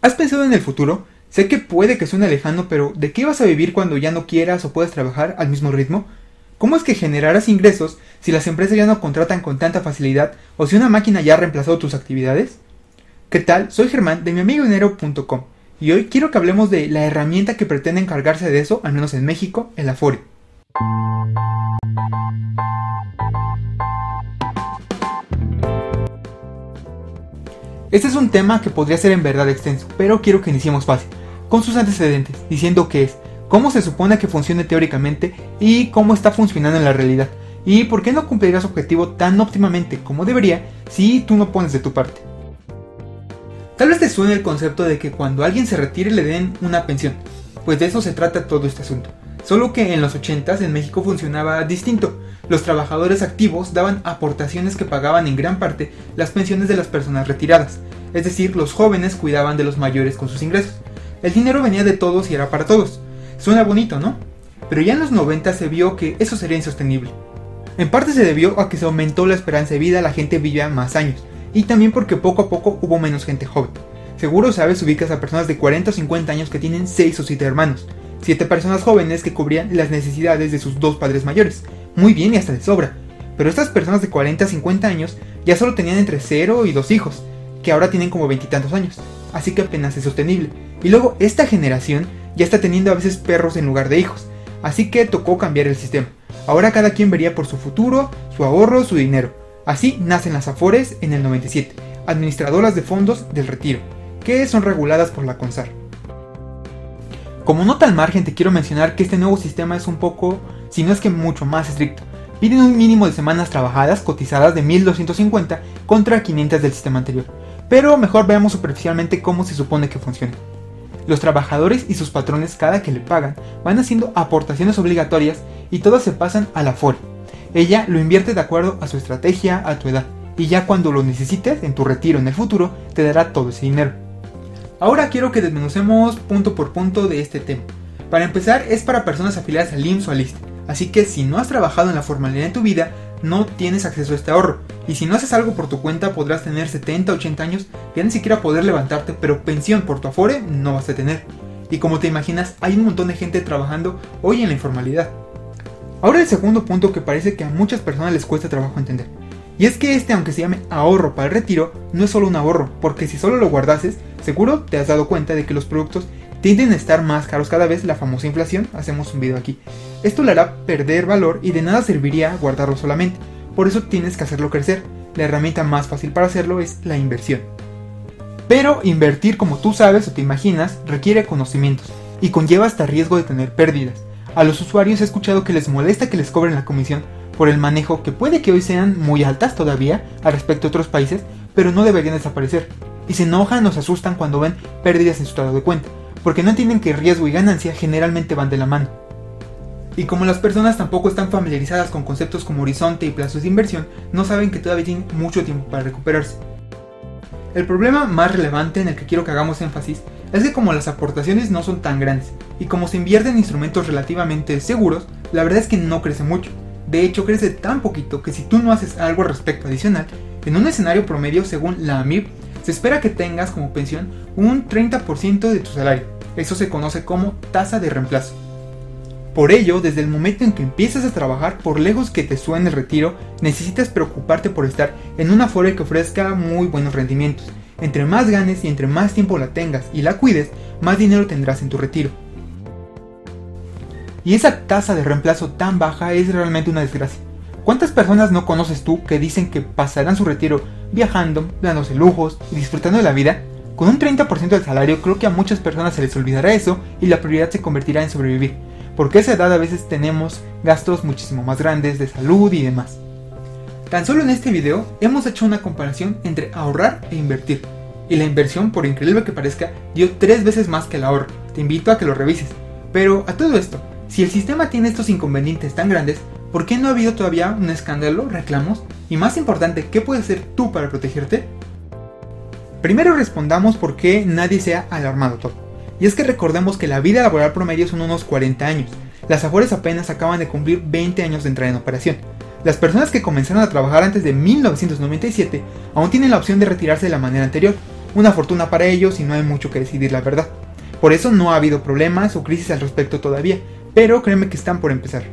¿Has pensado en el futuro? Sé que puede que suene lejano, pero ¿de qué vas a vivir cuando ya no quieras o puedas trabajar al mismo ritmo? ¿Cómo es que generarás ingresos si las empresas ya no contratan con tanta facilidad o si una máquina ya ha reemplazado tus actividades? ¿Qué tal? Soy Germán de miamigodinero.com y hoy quiero que hablemos de la herramienta que pretende encargarse de eso, al menos en México, el Afore. Este es un tema que podría ser en verdad extenso, pero quiero que iniciemos fácil, con sus antecedentes, diciendo qué es, cómo se supone que funcione teóricamente y cómo está funcionando en la realidad, y por qué no cumplirá su objetivo tan óptimamente como debería si tú no pones de tu parte. Tal vez te suene el concepto de que cuando alguien se retire le den una pensión, pues de eso se trata todo este asunto. Solo que en los 80s en México funcionaba distinto. Los trabajadores activos daban aportaciones que pagaban en gran parte las pensiones de las personas retiradas, es decir, los jóvenes cuidaban de los mayores con sus ingresos. El dinero venía de todos y era para todos. Suena bonito, ¿no? Pero ya en los 90 se vio que eso sería insostenible. En parte se debió a que se aumentó la esperanza de vida, la gente vivía más años, y también porque poco a poco hubo menos gente joven. Seguro sabes, ubicas a personas de 40 o 50 años que tienen 6 o 7 hermanos, siete personas jóvenes que cubrían las necesidades de sus dos padres mayores. Muy bien y hasta de sobra. Pero estas personas de 40 a 50 años ya solo tenían entre 0 y 2 hijos, que ahora tienen como veintitantos años. Así que apenas es sostenible. Y luego esta generación ya está teniendo a veces perros en lugar de hijos. Así que tocó cambiar el sistema. Ahora cada quien vería por su futuro, su ahorro, su dinero. Así nacen las Afores en el 97, administradoras de fondos del retiro, que son reguladas por la CONSAR. Como nota al margen te quiero mencionar que este nuevo sistema es un poco, si no es que mucho más estricto. Piden un mínimo de semanas trabajadas cotizadas de 1250 contra 500 del sistema anterior. Pero mejor veamos superficialmente cómo se supone que funciona. Los trabajadores y sus patrones cada que le pagan van haciendo aportaciones obligatorias y todas se pasan a la FORE. Ella lo invierte de acuerdo a su estrategia, a tu edad, y ya cuando lo necesites en tu retiro en el futuro te dará todo ese dinero. Ahora quiero que desmenucemos punto por punto de este tema. Para empezar, es para personas afiliadas al IMSS o al ISTE, así que si no has trabajado en la formalidad en tu vida, no tienes acceso a este ahorro. Y si no haces algo por tu cuenta, podrás tener 70, 80 años, ya ni siquiera poder levantarte, pero pensión por tu afore no vas a tener. Y como te imaginas, hay un montón de gente trabajando hoy en la informalidad. Ahora el segundo punto que parece que a muchas personas les cuesta trabajo entender. Y es que este, aunque se llame ahorro para el retiro, no es solo un ahorro, porque si solo lo guardases, seguro te has dado cuenta de que los productos tienden a estar más caros cada vez, la famosa inflación, hacemos un video aquí. Esto le hará perder valor y de nada serviría guardarlo solamente, por eso tienes que hacerlo crecer. La herramienta más fácil para hacerlo es la inversión. Pero invertir como tú sabes o te imaginas requiere conocimientos y conlleva hasta riesgo de tener pérdidas. A los usuarios he escuchado que les molesta que les cobren la comisión por el manejo que puede que hoy sean muy altas todavía al respecto a otros países, pero no deberían desaparecer. Y se enojan o se asustan cuando ven pérdidas en su estado de cuenta, porque no entienden que riesgo y ganancia generalmente van de la mano. Y como las personas tampoco están familiarizadas con conceptos como horizonte y plazos de inversión, no saben que todavía tienen mucho tiempo para recuperarse. El problema más relevante en el que quiero que hagamos énfasis es que como las aportaciones no son tan grandes y como se invierten en instrumentos relativamente seguros, la verdad es que no crece mucho. De hecho, crece tan poquito que si tú no haces algo al respecto adicional, en un escenario promedio, según la AMIB, se espera que tengas como pensión un 30% de tu salario. Eso se conoce como tasa de reemplazo. Por ello, desde el momento en que empiezas a trabajar, por lejos que te suene el retiro, necesitas preocuparte por estar en una fore que ofrezca muy buenos rendimientos. Entre más ganes y entre más tiempo la tengas y la cuides, más dinero tendrás en tu retiro. Y esa tasa de reemplazo tan baja es realmente una desgracia. ¿Cuántas personas no conoces tú que dicen que pasarán su retiro viajando, dándose lujos y disfrutando de la vida? Con un 30% del salario creo que a muchas personas se les olvidará eso y la prioridad se convertirá en sobrevivir, porque esa edad a veces tenemos gastos muchísimo más grandes de salud y demás. Tan solo en este video hemos hecho una comparación entre ahorrar e invertir, y la inversión, por increíble que parezca, dio tres veces más que el ahorro. Te invito a que lo revises. Pero a todo esto, si el sistema tiene estos inconvenientes tan grandes, ¿por qué no ha habido todavía un escándalo, reclamos? Y más importante, ¿qué puedes hacer tú para protegerte? Primero respondamos por qué nadie se ha alarmado todo. Y es que recordemos que la vida laboral promedio son unos 40 años. Las Afores apenas acaban de cumplir 20 años de entrar en operación. Las personas que comenzaron a trabajar antes de 1997 aún tienen la opción de retirarse de la manera anterior, una fortuna para ellos y no hay mucho que decidir la verdad. Por eso no ha habido problemas o crisis al respecto todavía, pero créeme que están por empezar.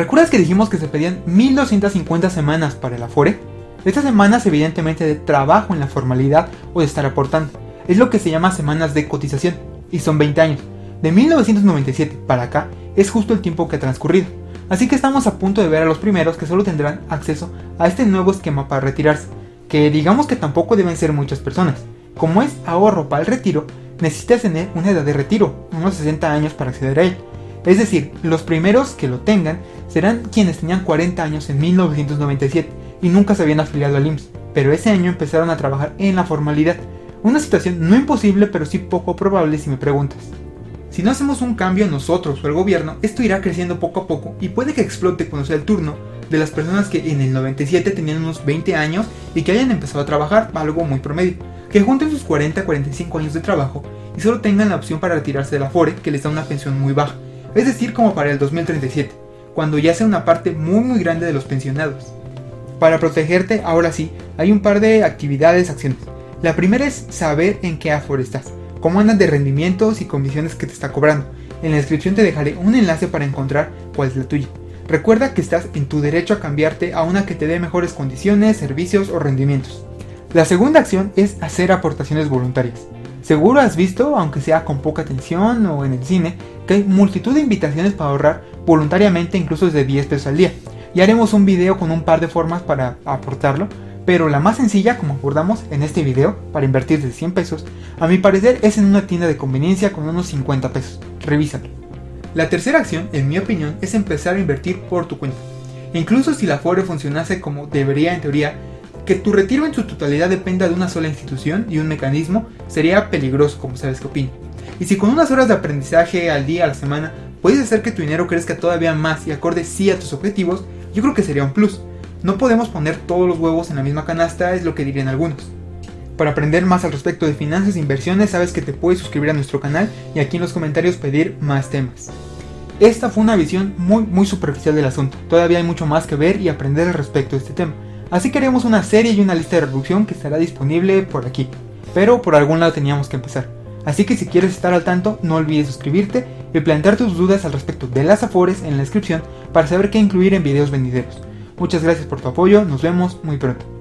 ¿Recuerdas que dijimos que se pedían 1250 semanas para el Afore? Estas semanas evidentemente de trabajo en la formalidad o de estar aportando. Es lo que se llama semanas de cotización, y son 20 años. De 1997 para acá es justo el tiempo que ha transcurrido. Así que estamos a punto de ver a los primeros que solo tendrán acceso a este nuevo esquema para retirarse, que digamos que tampoco deben ser muchas personas. Como es ahorro para el retiro, necesitas tener una edad de retiro, unos 60 años para acceder a él. Es decir, los primeros que lo tengan serán quienes tenían 40 años en 1997 y nunca se habían afiliado al IMSS, pero ese año empezaron a trabajar en la formalidad. Una situación no imposible, pero sí poco probable si me preguntas. Si no hacemos un cambio nosotros o el gobierno, esto irá creciendo poco a poco y puede que explote cuando sea el turno de las personas que en el 97 tenían unos 20 años y que hayan empezado a trabajar, algo muy promedio, que junten sus 40-45 años de trabajo y solo tengan la opción para retirarse de la FORE que les da una pensión muy baja, es decir, como para el 2037, cuando ya sea una parte muy muy grande de los pensionados. Para protegerte, ahora sí, hay un par de actividades, acciones. La primera es saber en qué Afore estás, cómo andan de rendimientos y comisiones que te está cobrando. En la descripción te dejaré un enlace para encontrar cuál es la tuya. Recuerda que estás en tu derecho a cambiarte a una que te dé mejores condiciones, servicios o rendimientos. La segunda acción es hacer aportaciones voluntarias. Seguro has visto, aunque sea con poca atención o en el cine, que hay multitud de invitaciones para ahorrar voluntariamente incluso desde 10 pesos al día. Y haremos un video con un par de formas para aportarlo, pero la más sencilla, como abordamos en este video, para invertir de 100 pesos, a mi parecer es en una tienda de conveniencia con unos 50 pesos. Revísalo. La tercera acción, en mi opinión, es empezar a invertir por tu cuenta. Incluso si la FORE funcionase como debería en teoría, que tu retiro en su totalidad dependa de una sola institución y un mecanismo sería peligroso, como sabes que opino. Y si con unas horas de aprendizaje al día, a la semana, puedes hacer que tu dinero crezca todavía más y acorde sí a tus objetivos, yo creo que sería un plus. No podemos poner todos los huevos en la misma canasta, es lo que dirían algunos. Para aprender más al respecto de finanzas e inversiones, sabes que te puedes suscribir a nuestro canal y aquí en los comentarios pedir más temas. Esta fue una visión muy muy superficial del asunto, todavía hay mucho más que ver y aprender al respecto de este tema. Así que haremos una serie y una lista de reproducción que estará disponible por aquí. Pero por algún lado teníamos que empezar. Así que si quieres estar al tanto, no olvides suscribirte y plantear tus dudas al respecto de las Afores en la descripción para saber qué incluir en videos venideros. Muchas gracias por tu apoyo, nos vemos muy pronto.